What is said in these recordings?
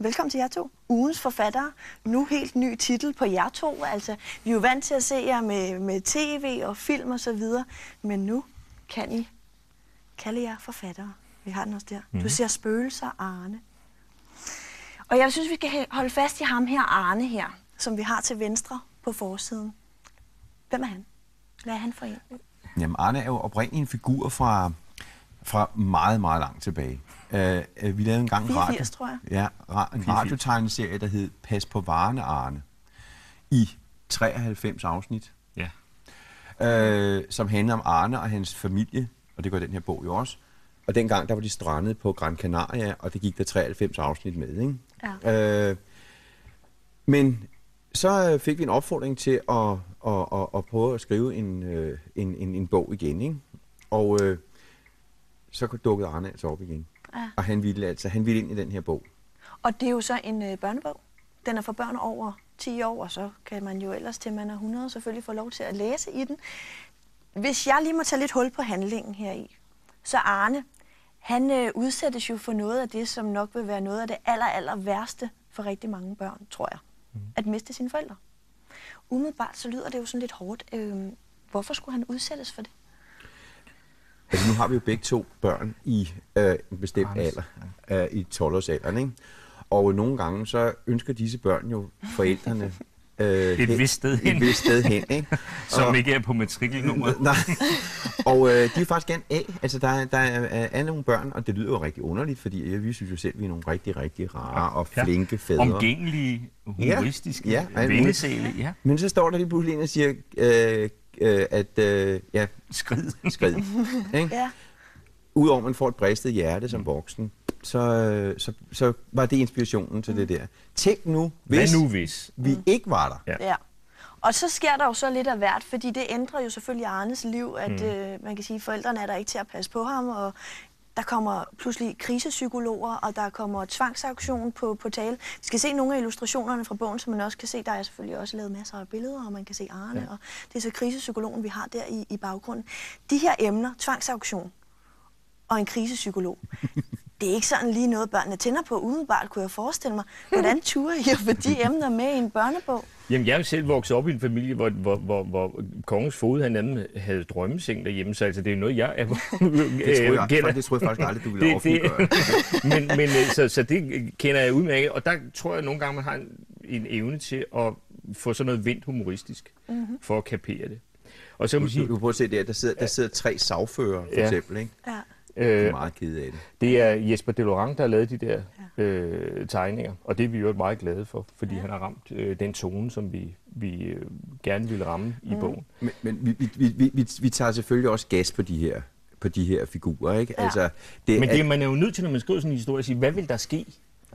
Velkommen til jer to. Ugens forfattere. Nu helt ny titel på jer to. Altså, vi er jo vant til at se jer med, med tv og film og så videre. Men nu kan I kalde jer forfattere. Vi har den også der. Mm. Du ser spøgelser, Arne. Og jeg synes, vi skal holde fast i ham her, Arne her, som vi har til venstre på forsiden. Hvem er han? Hvad er han for en? Jamen, Arne er jo oprindeligt en figur fra, fra meget, meget langt tilbage. Uh, vi lavede en gang 84, tror jeg. Ja, ra- en radiotegneserie, der hed Pas på varene, Arne, i 93 afsnit, Ja. uh, som handler om Arne og hans familie, og det gør den her bog jo også. Og dengang, der var de strandet på Gran Canaria, og det gik der 93 afsnit med, ikke? Ja. Øh, men så øh, fik vi en opfordring til at, at, at, at prøve at skrive en, øh, en, en, en bog igen. Ikke? Og øh, så dukkede Arne altså op igen. Ja. Og han ville altså han ville ind i den her bog. Og det er jo så en øh, børnebog. Den er for børn over 10 år, og så kan man jo ellers til man er 100 selvfølgelig få lov til at læse i den. Hvis jeg lige må tage lidt hul på handlingen her i, så Arne, han øh, udsættes jo for noget af det, som nok vil være noget af det aller, aller værste for rigtig mange børn, tror jeg. Mm. At miste sine forældre. Umiddelbart så lyder det jo sådan lidt hårdt. Øh, hvorfor skulle han udsættes for det? Altså, nu har vi jo begge to børn i øh, en bestemt Arnes, alder, øh, i 12-årsalderen. Ikke? Og nogle gange så ønsker disse børn jo forældrene øh, Et hen- vist sted hen. Et vist sted hen. Ikke? Som Og- ikke er på matrikelnummeret. Nej. Og øh, de vil faktisk gerne af. Altså, der, er- der er, er nogle børn, og det lyder jo rigtig underligt, fordi øh, vi synes jo selv, vi er nogle rigtig, rigtig rare og Ja. flinke fædre. Omgængelige, humoristiske, Ja, ja, vennesæle. Ja, Men så står der lige pludselig en og siger, øh, øh, at øh, ja, skrid. skrid. ikke? Ja. Udover at man får et bristet hjerte som voksen, så, øh, så, så var det inspirationen til det der. Tænk nu, hvis Hvad nu hvis? vi ikke var der. Ja. Ja. Og så sker der jo så lidt af hvert, fordi det ændrer jo selvfølgelig Arnes liv, at mm. øh, man kan sige, at forældrene er der ikke til at passe på ham, og der kommer pludselig krisepsykologer, og der kommer tvangsauktion på, på tale. Vi skal se nogle af illustrationerne fra bogen, som man også kan se. Der er selvfølgelig også lavet masser af billeder, og man kan se Arne, ja. og det er så krisepsykologen, vi har der i, i baggrunden. De her emner, tvangsauktion og en krisepsykolog, det er ikke sådan lige noget, børnene tænder på. Umiddelbart kunne jeg forestille mig, hvordan turer I at få de emner med i en børnebog? Jamen, jeg er selv vokset op i en familie, hvor, hvor, hvor, hvor kongens fod, han havde drømmeseng derhjemme, så altså, det er noget, jeg er, Det troede jeg, kender. det troede jeg faktisk aldrig, du ville Det- men, men øh, så, så det kender jeg udmærket, og der tror jeg nogle gange, man har en, en evne til at få sådan noget vendt humoristisk, mm-hmm. for at kapere det. Og så Du, sige, du prøver at se der, der sidder, der sidder tre sagfører, for Ja. eksempel. Ikke? Ja. Jeg er øh, meget ked af det. det er Jesper Delorang, der har lavet de der øh, tegninger, og det er vi jo meget glade for, fordi ja. han har ramt øh, den tone, som vi, vi øh, gerne ville ramme i bogen. Men, men vi, vi, vi, vi, vi, vi tager selvfølgelig også gas på de her, på de her figurer. Ikke? Ja. Altså, det, Men er- det, man er jo nødt til, når man skriver sådan en historie, at sige, hvad vil der ske?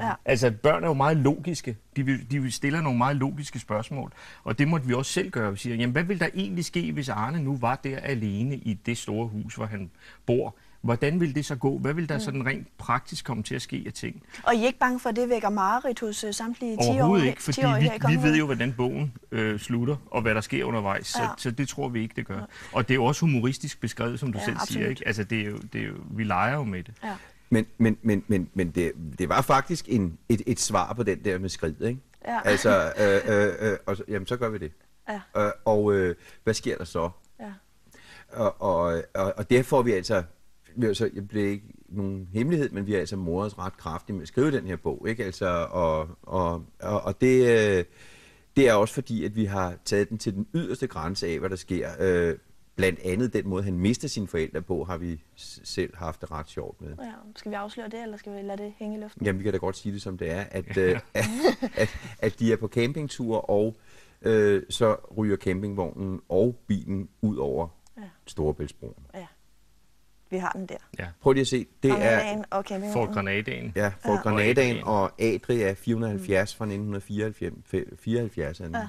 Ja. Altså, børn er jo meget logiske. De, vil, de vil stiller nogle meget logiske spørgsmål. Og det måtte vi også selv gøre. Vi siger, jamen, hvad vil der egentlig ske, hvis Arne nu var der alene i det store hus, hvor han bor? Hvordan vil det så gå? Hvad vil der sådan rent praktisk komme til at ske af ting? Og I er ikke bange for, at det vækker mareridt hos øh, samtlige 10 år, Overhovedet ikke, fordi 10 år vi, vi ved jo, hvordan bogen øh, slutter, og hvad der sker undervejs. Så, Ja. så det tror vi ikke, det gør. Og det er jo også humoristisk beskrevet, som du Ja, selv siger. absolut. Ikke? Altså, det er jo, det er jo, vi leger jo med det. Ja. Men, men, men, men, men det, det var faktisk en, et, et svar på den der med skrid, ikke? Ja. Altså, øh, øh, øh, og så, jamen, så gør vi det. Ja. Øh, og øh, hvad sker der så? Ja. Og, og, og, og der får vi altså, vi altså, jeg bliver ikke nogen hemmelighed, men vi har altså moret ret kraftigt med at skrive den her bog, ikke? Altså, og, og, og, og det, øh, det er også fordi, at vi har taget den til den yderste grænse af, hvad der sker. Øh, blandt andet den måde, han mister sine forældre på, har vi selv haft det ret sjovt med. ja. Skal vi afsløre det, eller skal vi lade det hænge i luften? Jamen, vi kan da godt sige det, som det er, at, øh, at, at, at de er på campingtur, og øh, så ryger campingvognen og bilen ud over Ja. Storebæltsbroen. Ja. Vi har den der. Ja. Prøv lige at se, det er og Fort campingvognen. Granadaen. ja, Fort Ja. Granadaen og Adria 470 fra 1974. Ja. Ja.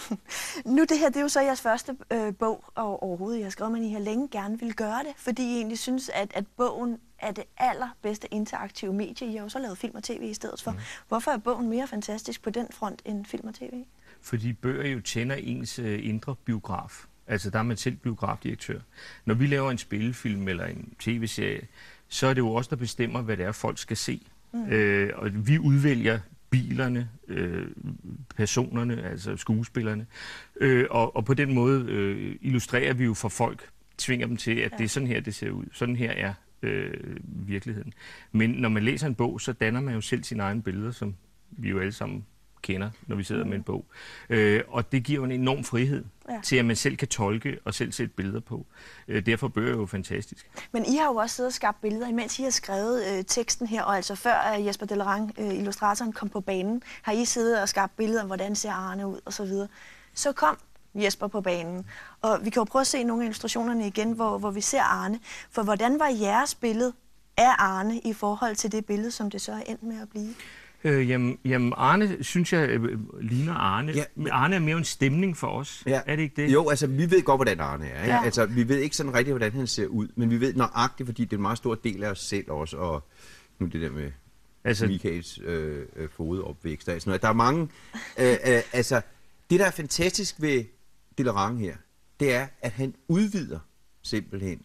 Nu det her, det er jo så jeres første øh, bog og overhovedet, jeg har skrevet, men I har længe gerne ville gøre det, fordi I egentlig synes, at, at bogen er det allerbedste interaktive medie. I har jo så lavet film og tv i stedet for. Mm. Hvorfor er bogen mere fantastisk på den front end film og tv? Fordi bøger jo tænder ens øh, indre biograf. Altså der er man selv biografdirektør. Når vi laver en spillefilm eller en tv-serie, så er det jo også der bestemmer, hvad det er, folk skal se. Mm. Øh, og vi udvælger bilerne, øh, personerne, altså skuespillerne, øh, og, og på den måde øh, illustrerer vi jo for folk, tvinger dem til, at ja. det er sådan her, det ser ud. Sådan her er øh, virkeligheden. Men når man læser en bog, så danner man jo selv sine egne billeder, som vi jo alle sammen kender, når vi sidder mm. med en bog. Øh, og det giver jo en enorm frihed ja. til, at man selv kan tolke og selv sætte billeder på. Øh, derfor bøger er jo fantastisk. Men I har jo også siddet og skabt billeder, imens I har skrevet øh, teksten her, og altså før at Jesper Delerang, øh, illustratoren, kom på banen, har I siddet og skabt billeder, hvordan ser Arne ud og så videre. Så kom Jesper på banen. Og vi kan jo prøve at se nogle af illustrationerne igen, hvor, hvor vi ser Arne. For hvordan var jeres billede af Arne i forhold til det billede, som det så er endt med at blive? Øh, jamen, jamen, Arne, synes jeg, øh, ligner Arne. Ja. Arne er mere en stemning for os. Ja. Er det ikke det? Jo, altså, vi ved godt, hvordan Arne er. Ja. Altså, vi ved ikke sådan rigtigt, hvordan han ser ud, men vi ved nøjagtigt, fordi det er en meget stor del af os selv også, og nu det der med altså, Michaels øh, øh, fodopvækst. Altså, der er mange... Øh, øh, altså, det, der er fantastisk ved Delarang her, det er, at han udvider simpelthen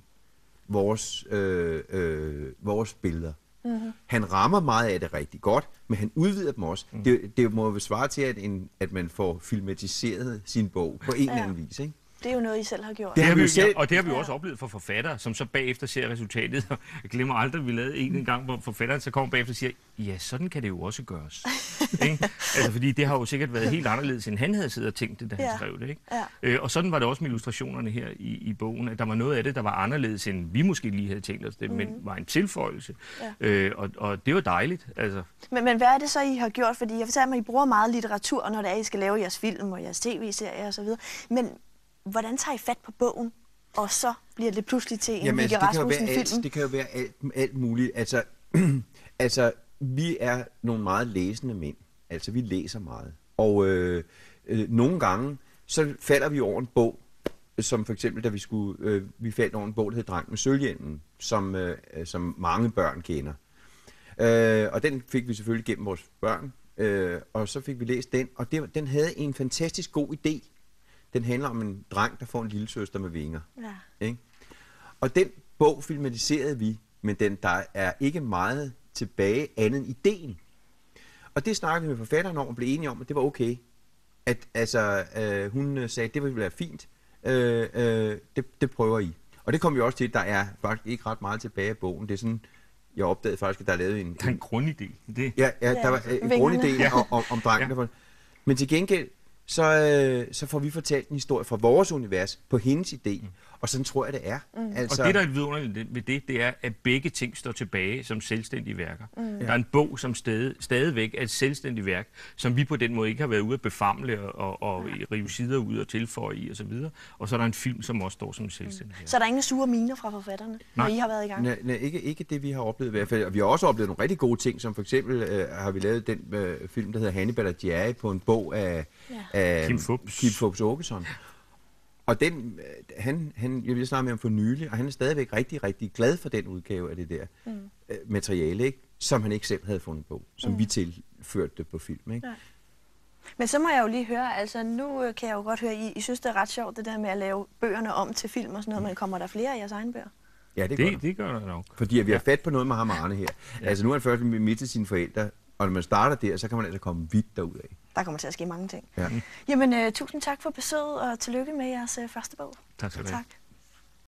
vores, øh, øh, vores billeder. Mm-hmm. Han rammer meget af det rigtig godt, men han udvider dem også. Mm. Det, det må jo svare til, at, en, at man får filmatiseret sin bog på en ja. eller anden vis. Ikke? Det er jo noget, I selv har gjort. Det har vi jo selv. Og det har vi jo også oplevet for forfattere, som så bagefter ser resultatet. Jeg glemmer aldrig, at vi lavede en, en gang, hvor forfatteren så kommer bagefter og siger, ja, sådan kan det jo også gøres. ikke? Altså, fordi det har jo sikkert været helt anderledes, end han havde siddet og tænkt det, da han ja. skrev det. Ikke? Ja. Øh, og sådan var det også med illustrationerne her i, i bogen, at der var noget af det, der var anderledes, end vi måske lige havde tænkt os det, mm. men var en tilføjelse. Ja. Øh, og, og det var dejligt. Altså. Men, men hvad er det så, I har gjort? Fordi jeg fortæller mig, at I bruger meget litteratur, når det er, I skal lave jeres film og jeres tv-serier osv. Men hvordan tager I fat på bogen, og så bliver det pludselig til en Jamen, altså, det kan jo være alt, Det kan jo være alt, alt muligt. Altså, altså, vi er nogle meget læsende mænd. Altså, vi læser meget. Og øh, øh, nogle gange, så falder vi over en bog, som for eksempel, da vi skulle, øh, vi faldt over en bog, der hed Dreng med sølvhjelmen, som, øh, som mange børn kender. Øh, og den fik vi selvfølgelig gennem vores børn, øh, og så fik vi læst den, og det, den havde en fantastisk god idé den handler om en dreng, der får en lille søster med vinger. Ja. Ikke? Og den bog filmatiserede vi, men den, der er ikke meget tilbage andet end ideen. Og det snakkede vi med forfatteren om og blev enige om, at det var okay. At, altså, øh, hun sagde, at det ville være fint. Øh, øh, det, det prøver I. Og det kom vi også til, der er faktisk ikke ret meget tilbage af bogen. Det er sådan, jeg opdagede faktisk, at der er lavet en... Der er en grundidé. Det. Ja, ja, der var en grundidé ja. om, om, om drengen. Ja. Men til gengæld, så, øh, så får vi fortalt en historie fra vores univers på hendes idé. Mm. Og sådan tror jeg, det er. Mm. Altså... Og det, der er vidunderligt ved det, det er, at begge ting står tilbage som selvstændige værker. Mm. Der er en bog, som stadig, stadigvæk er et selvstændigt værk, som vi på den måde ikke har været ude at befamle og, og ja. rive sider ud og tilføje i osv. Og, og så er der en film, som også står som selvstændig mm. Så er der ingen sure miner fra forfatterne, nej. når I har været i gang? Nej, nej ikke, ikke det, vi har oplevet i hvert fald. Og vi har også oplevet nogle rigtig gode ting, som for eksempel øh, har vi lavet den øh, film, der hedder Hannibal og Jerry på en bog af, ja. Af Kim Fubs, Kim Fubs Åkesson. Og den, øh, han, han, jeg vil snakke med ham for nylig, og han er stadigvæk rigtig, rigtig glad for den udgave af det der mm. øh, materiale, ikke? som han ikke selv havde fundet på, som mm. vi tilførte det på film. Ikke? Ja. Men så må jeg jo lige høre, altså nu øh, kan jeg jo godt høre, I, I synes det er ret sjovt, det der med at lave bøgerne om til film og sådan noget, mm. men kommer der flere af jeres egne bøger? Ja, det gør, det, der. det gør der nok. Fordi vi har fat på noget med ham og Arne her. ja. Altså nu er han først midt til sine forældre, og når man starter der, så kan man altså komme vidt derud af. Der kommer til at ske mange ting. Ja. Jamen, uh, tusind tak for besøget, og tillykke med jeres uh, første bog. Tak skal du have. Tak.